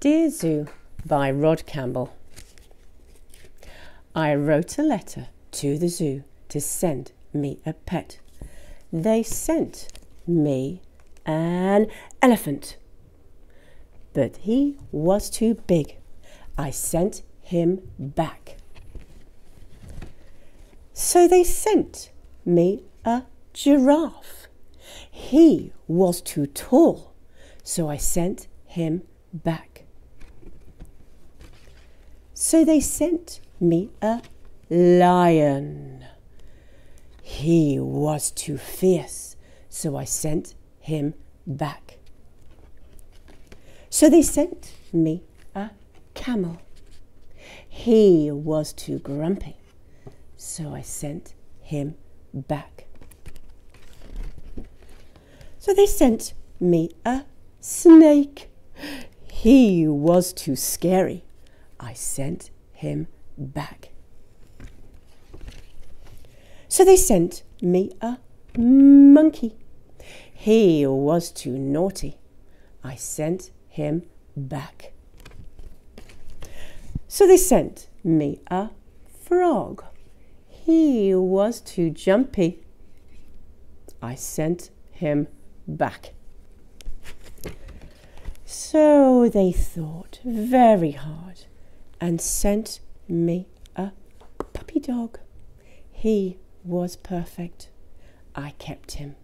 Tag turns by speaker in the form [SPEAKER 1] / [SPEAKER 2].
[SPEAKER 1] Dear Zoo by Rod Campbell. I wrote a letter to the zoo to send me a pet. They sent me an elephant. But he was too big. I sent him back. So they sent me a giraffe. He was too tall, so I sent him back. So they sent me a lion. He was too fierce, so I sent him back. So they sent me a camel. He was too grumpy, so I sent him back. So they sent me a snake. He was too scary. I sent him back. So they sent me a monkey. He was too naughty. I sent him back. So they sent me a frog. He was too jumpy. I sent him back. So they thought very hard and sent me a puppy dog. He was perfect. I kept him.